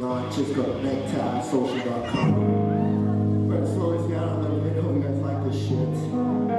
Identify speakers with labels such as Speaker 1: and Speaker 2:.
Speaker 1: Ron got necktie, social.com. But so if y'all don't know, you guys like this shit.